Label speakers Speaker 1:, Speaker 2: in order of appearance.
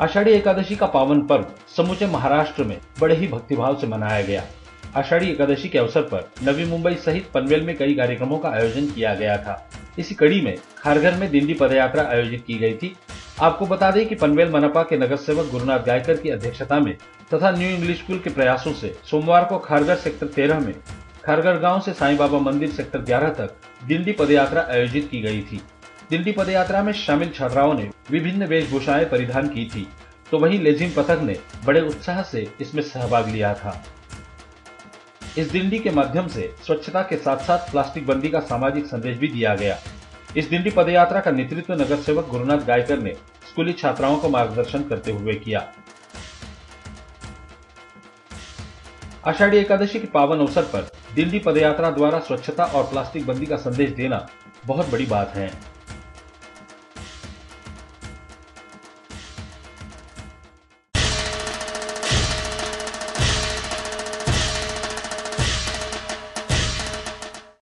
Speaker 1: आषाढ़ी एकादशी का पावन पर्व समूचे महाराष्ट्र में बड़े ही भक्तिभाव से मनाया गया। आषाढ़ी एकादशी के अवसर पर नवी मुंबई सहित पनवेल में कई कार्यक्रमों का आयोजन किया गया था। इसी कड़ी में खारघर में दिंडी पदयात्रा आयोजित की गई थी। आपको बता दें कि पनवेल मनपा के नगर सेवक गुरुनाथ गायकर की अध्यक्षता में तथा न्यू इंग्लिश स्कूल के प्रयासों से सोमवार को खारघर सेक्टर तेरह में खारघर गाँव से साईं बाबा मंदिर सेक्टर ग्यारह तक दिंडी पदयात्रा आयोजित की गई थी। दिंडी पदयात्रा में शामिल छात्राओं ने विभिन्न वेशभूषाएँ परिधान की थी तो वहीं लेजिम पथक ने बड़े उत्साह से इसमें सहभाग लिया था। इस दिंडी के माध्यम से स्वच्छता के साथ साथ प्लास्टिक बंदी का सामाजिक संदेश भी दिया गया। इस दिंडी पदयात्रा का नेतृत्व नगर सेवक गुरुनाथ गायकर ने स्कूली छात्राओं को मार्गदर्शन करते हुए किया। आषाढ़ी एकादशी के पावन अवसर पर दिल्ली पदयात्रा द्वारा स्वच्छता और प्लास्टिक बंदी का संदेश देना बहुत बड़ी बात है।